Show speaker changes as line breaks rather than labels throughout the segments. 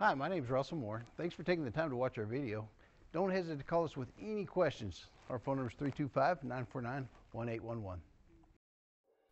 Hi, my name is Russell Moore. Thanks for taking the time to watch our video. Don't hesitate to call us with any questions. Our phone number is 325 949 1811.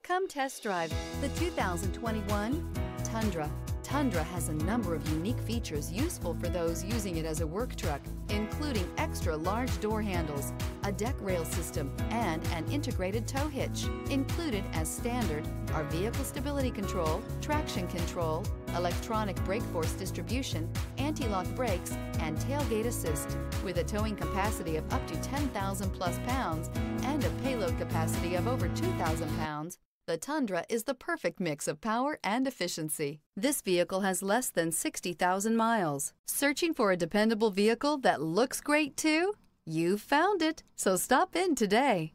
Come test drive the 2021 Tundra. Tundra has a number of unique features useful for those using it as a work truck, including extra large door handles, a deck rail system, and an integrated tow hitch. Included as standard are vehicle stability control, traction control, electronic brake force distribution, anti-lock brakes, and tailgate assist. With a towing capacity of up to 10,000 plus pounds and a payload capacity of over 2,000 pounds, the Tundra is the perfect mix of power and efficiency. This vehicle has less than 60,000 miles. Searching for a dependable vehicle that looks great too? You've found it, so stop in today.